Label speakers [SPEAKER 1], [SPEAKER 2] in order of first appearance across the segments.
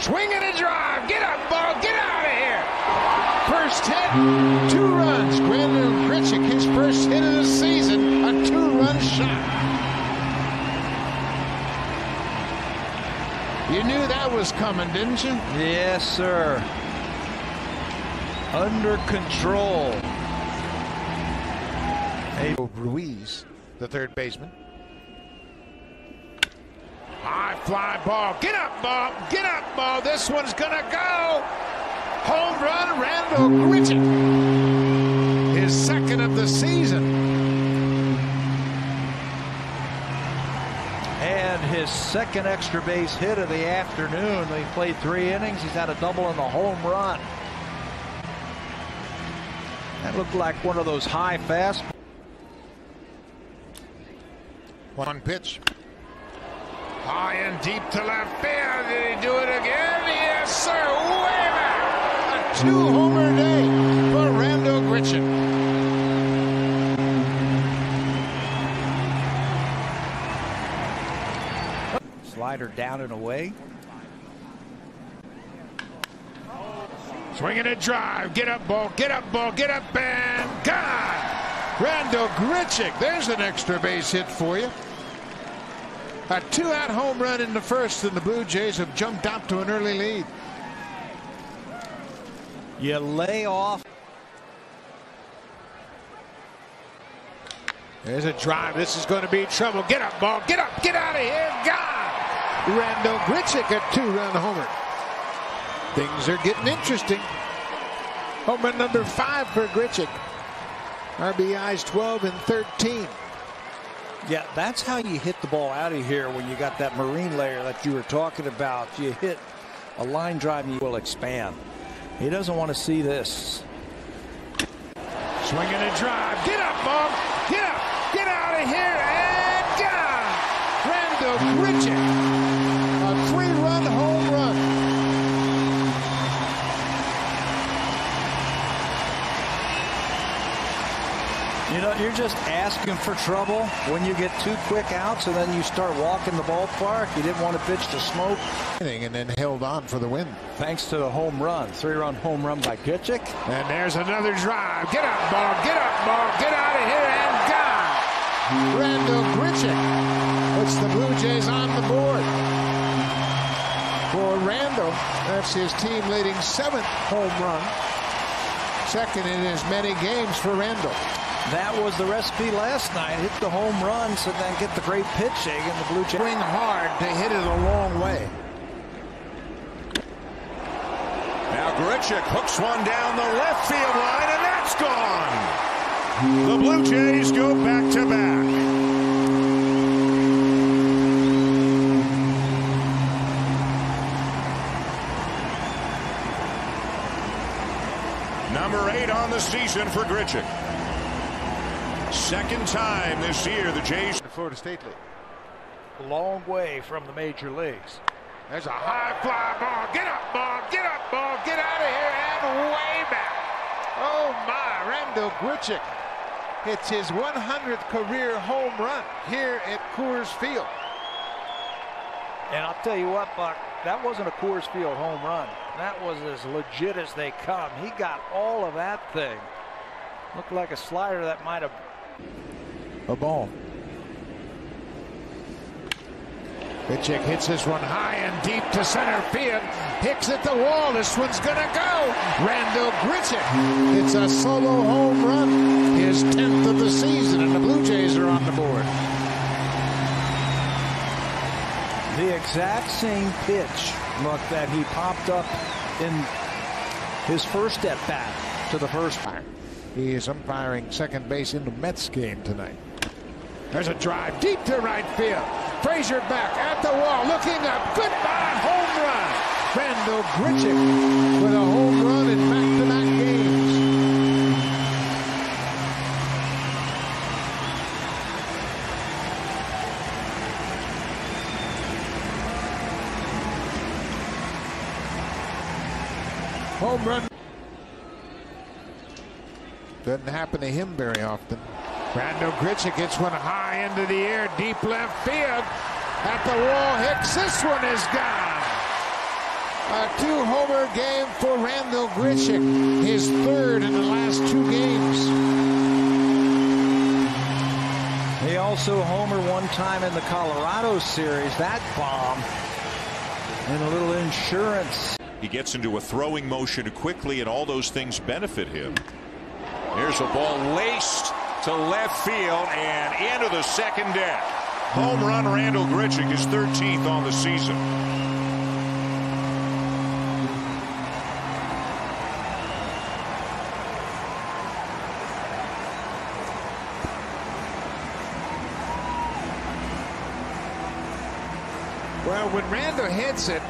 [SPEAKER 1] Swing and a drive. Get up, ball. Get out of here. First hit, two runs. Randal Grichuk, his first hit of the season, a two-run shot. You knew that was coming, didn't you?
[SPEAKER 2] Yes, sir. Under control.
[SPEAKER 1] Abel Ruiz, the third baseman. High fly ball. Get up, ball. Get up, ball. This one's going to go. Home run, Randal Grichuk. His second of the season.
[SPEAKER 2] And his second extra base hit of the afternoon. He played three innings. He's had a double and a home run. That looked like one of those high fast.
[SPEAKER 1] One pitch. High and deep to left field. Did he do it again? Yes, sir. Way back. A two-homer day for Randal Grichuk.
[SPEAKER 2] Slider down and away.
[SPEAKER 1] Swinging a drive. Get up, ball. Get up, ball. Get up, and gone. Randal Grichuk. There's an extra base hit for you. A two-out home run in the first, and the Blue Jays have jumped out to an early lead.
[SPEAKER 2] You lay off.
[SPEAKER 1] There's a drive. This is going to be trouble. Get up, ball. Get up. Get out of here. Gone. Randal Grichuk, a two-run homer. Things are getting interesting. Home run number five for Grichuk. RBIs 12 and 13.
[SPEAKER 2] Yeah, that's how you hit the ball out of here when you got that marine layer that you were talking about. You hit a line drive and you will expand. He doesn't want to see this.
[SPEAKER 1] Swinging a drive. Get up, Bob. Get up. Get out of here. And gone. Randal Grichuk. A three-run home run.
[SPEAKER 2] You know, you're just asking for trouble when you get two quick outs and then you start walking the ballpark. You didn't want to pitch to Smoak.
[SPEAKER 1] And then held on for the win.
[SPEAKER 2] Thanks to the home run. Three-run home run by Grichuk.
[SPEAKER 1] And there's another drive. Get up, ball. Get up, ball. Get out of here and gone. Randal Grichuk puts the Blue Jays on the board. For Randal, that's his team leading seventh home run. Second in as many games for Randal.
[SPEAKER 2] That was the recipe last night. Hit the home runs and then get the great pitching and the Blue Jays.
[SPEAKER 1] Swing hard to hit it a long way.
[SPEAKER 3] Now Grichuk hooks one down the left field line, and that's gone. The Blue Jays go back to back. Number eight on the season for Grichuk. Second time this year the Jays.
[SPEAKER 1] The Florida State League.
[SPEAKER 2] Long way from the major leagues.
[SPEAKER 1] There's a high fly ball. Get up, ball. Get up, ball. Get out of here and way back. Oh, my. Randal Grichuk hits his 100th career home run here at Coors Field.
[SPEAKER 2] And I'll tell you what, Buck, that wasn't a Coors Field home run. That was as legit as they come. He got all of that thing. Looked like a slider that might have
[SPEAKER 1] A ball. Grichuk hits this one high and deep to center field. Hicks at the wall. This one's going to go. Randal Grichuk It's a solo home run. His 10th of the season, and the Blue Jays are on the board.
[SPEAKER 2] the exact same pitch, look, that he popped up in his first at bat to the first time.
[SPEAKER 1] He is umpiring second base in the Mets game tonight. There's a drive deep to right field. Frazier back at the wall, looking up. Goodbye, home run. Randal Grichuk with a home run in back-to-back games. Home run. Doesn't happen to him very often. Randal Grichuk gets one high into the air, deep left field. At the wall, Hicks. This one is gone. A two-homer game for Randal Grichuk, his third in the last two games.
[SPEAKER 2] He also homered one time in the Colorado series. That bomb and a little insurance.
[SPEAKER 3] He gets into a throwing motion quickly, and all those things benefit him. Here's a ball laced to left field and into the second deck. Home run Randal Grichuk, his 13th on the season.
[SPEAKER 1] Well, when Randal hits it,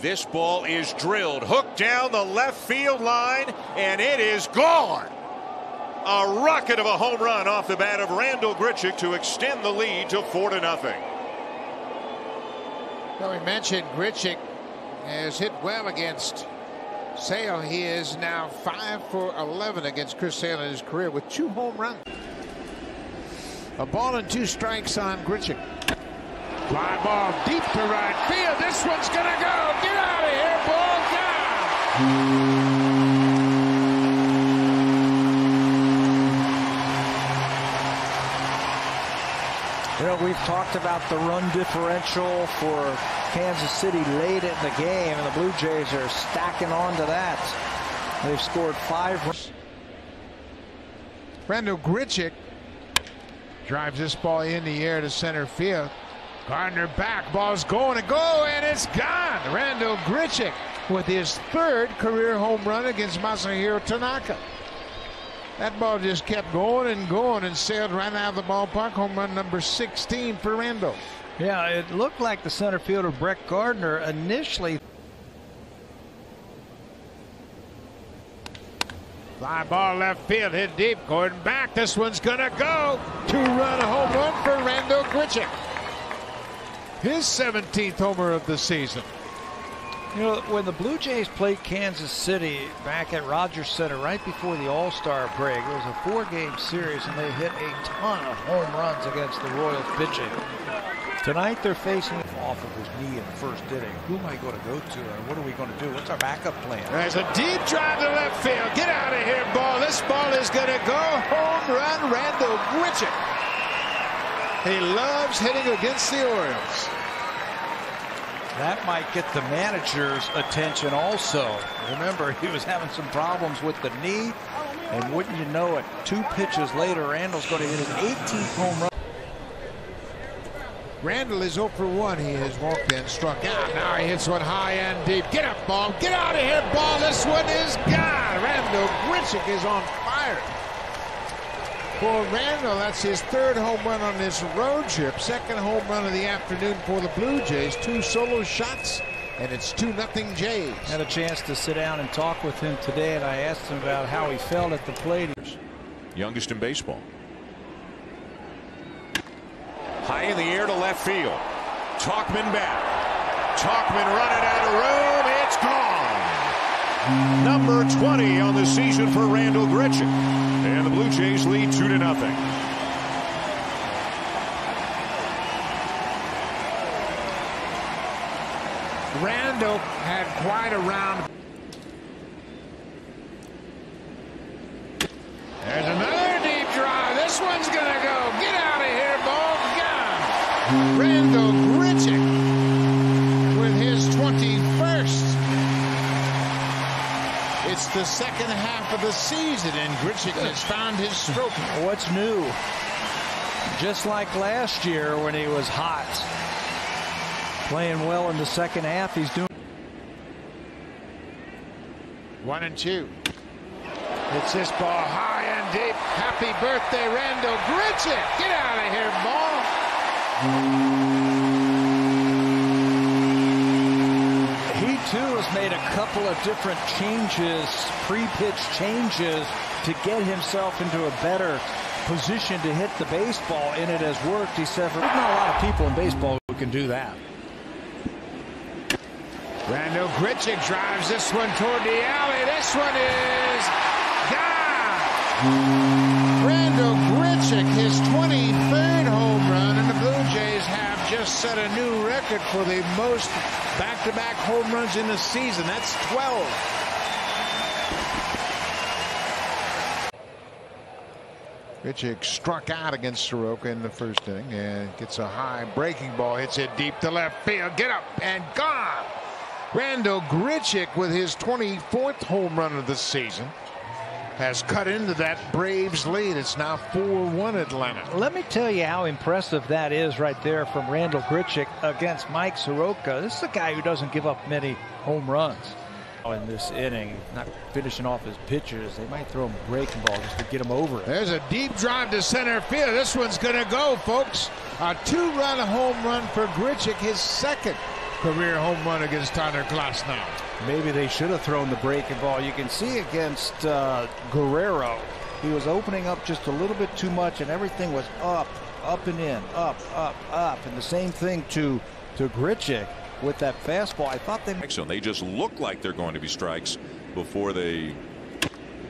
[SPEAKER 3] This ball is drilled, hooked down the left field line, and it is gone. A rocket of a home run off the bat of Randal Grichuk to extend the lead to four to nothing.
[SPEAKER 1] well, we mentioned Grichuk has hit well against Sale. He is now 5 for 11 against Chris Sale in his career with two home runs. A ball and two strikes on Grichuk. Fly ball deep to right field. This one's going to go. Get out of here. Ball gone.
[SPEAKER 2] You know, we've talked about the run differential for Kansas City late in the game, and the Blue Jays are stacking onto that. They've scored five. runs.
[SPEAKER 1] Randal Grichuk drives this ball in the air to center field. Gardner back, ball's going to go, and it's gone. Randal Grichuk with his third career home run against Masahiro Tanaka. That ball just kept going and going and sailed right out of the ballpark. Home run number 16 for Randal.
[SPEAKER 2] Yeah, it looked like the center fielder Brett Gardner initially.
[SPEAKER 1] Fly ball left field, hit deep, going back. This one's gonna go. Two-run home run for Randal Grichuk. His 17th homer of the season.
[SPEAKER 2] You know, when the Blue Jays played Kansas City back at Rogers Center right before the All Star break, it was a four game series and they hit a ton of home runs against the Royals pitching. Tonight they're facing off of his knee in the first inning. Who am I going to go to and what are we going to do? What's our backup plan?
[SPEAKER 1] There's a deep drive to left field. Get out of here, ball. This ball is going to go. Home run, Randal Grichuk. He loves hitting against the Orioles.
[SPEAKER 2] That might get the manager's attention also. Remember, he was having some problems with the knee. And wouldn't you know it, two pitches later, Randal's going to hit his 18th home run.
[SPEAKER 1] Randal is 0 for 1. He has walked and struck out. Now he hits one high and deep. Get up, ball. Get out of here, ball. This one is gone. Randal Grichuk is on fire. For Randal. that's his third home run on this road trip. Second home run of the afternoon for the Blue Jays. Two solo shots, and it's 2 nothing Jays.
[SPEAKER 2] Had a chance to sit down and talk with him today, and I asked him about how he felt at the plate.
[SPEAKER 3] Youngest in baseball. High in the air to left field. Tauchman back. Tauchman running out of room. It's gone. Number 20 on the season for Randal Grichuk. And the Blue Jays lead 2 to nothing.
[SPEAKER 1] Randal had quite a round. It's the second half of the season, and Grichuk has found his stroke.
[SPEAKER 2] What's new? Just like last year when he was hot. Playing well in the second half. He's doing.
[SPEAKER 1] One and two. It's this ball high and deep. Happy birthday, Randal Grichuk. Get out of here, ball.
[SPEAKER 2] Couple of different changes, pre-pitch changes to get himself into a better position to hit the baseball, and it has worked. He said, "There's not a lot of people in baseball who can do that."
[SPEAKER 1] Randal Grichuk drives this one toward the alley. This one is gone. Randal Grichuk, his set a new record for the most back-to-back -back home runs in a season. That's 12. Grichuk struck out against Soroka in the first inning and gets a high breaking ball, hits it deep to left field. Get up and gone. Randal Grichuk with his 24th home run of the season has cut into that Braves lead. It's now 4-1 Atlanta.
[SPEAKER 2] Let me tell you how impressive that is right there from Randal Grichuk against Mike Soroka. This is a guy who doesn't give up many home runs. In this inning, not finishing off his pitchers, they might throw him a breaking ball just to get him over it.
[SPEAKER 1] There's a deep drive to center field. This one's going to go, folks. A two-run home run for Grichuk, his second career home run against Tyler Glasnow.
[SPEAKER 2] Maybe they should have thrown the breaking ball. You can see against uh, Guerrero, he was opening up just a little bit too much, and everything was up, up and in, up, up, up. And the same thing to to Grichuk with that fastball. I thought they.
[SPEAKER 3] So they just look like they're going to be strikes before they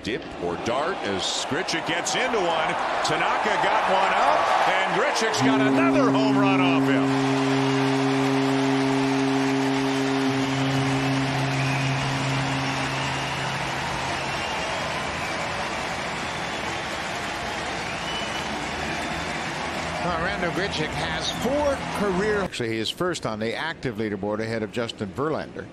[SPEAKER 3] dip or dart as Grichuk gets into one. Tanaka got one up, and Grichuk's got another home run off him.
[SPEAKER 1] Grichuk has four career. Actually, he is first on the active leaderboard ahead of Justin Verlander.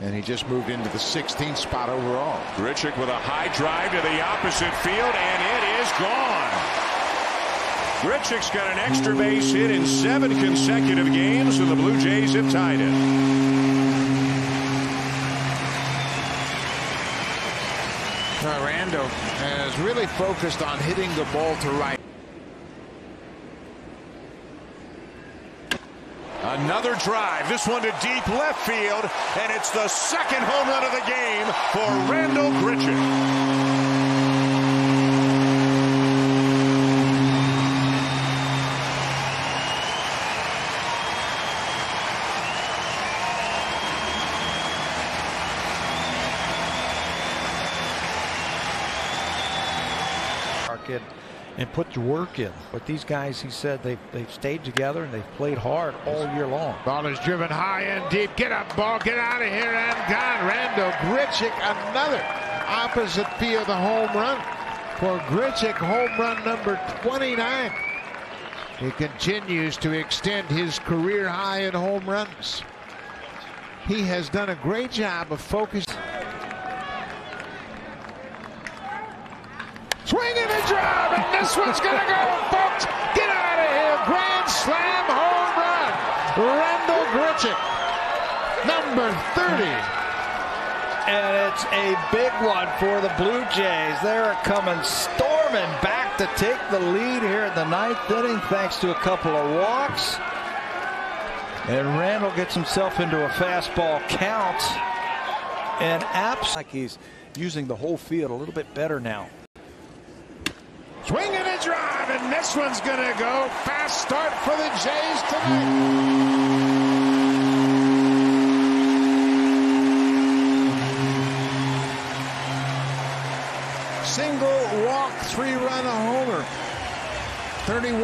[SPEAKER 1] And he just moved into the 16th spot overall.
[SPEAKER 3] Grichuk with a high drive to the opposite field, and it is gone. Grichuk's got an extra base hit in seven consecutive games, and the Blue Jays have tied it.
[SPEAKER 1] Randal has really focused on hitting the ball to right.
[SPEAKER 3] Another drive, this one to deep left field, and it's the second home run of the game for Randal Grichuk.
[SPEAKER 2] And put the work in. But these guys, he said, they've, they've stayed together and they've played hard all year long.
[SPEAKER 1] Ball is driven high and deep. Get up, ball. Get out of here and gone. Randal Grichuk, another opposite field the home run for Grichuk, home run number 29. He continues to extend his career high in home runs. He has done a great job of focusing. Swinging a drive, and this one's going to go, folks. Get out of here. Grand slam home run. Randal Grichuk, number 30.
[SPEAKER 2] And it's a big one for the Blue Jays. They're coming storming back to take the lead here in the ninth inning thanks to a couple of walks. And Randal gets himself into a fastball count. And apps like he's using the whole field a little bit better now.
[SPEAKER 1] Swing and a drive, and this one's going to go. Fast start for the Jays tonight.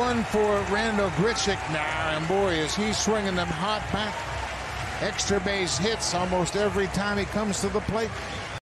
[SPEAKER 1] 31 for Randal Grichuk now, and boy, is he swinging them hot back. Extra base hits almost every time he comes to the plate.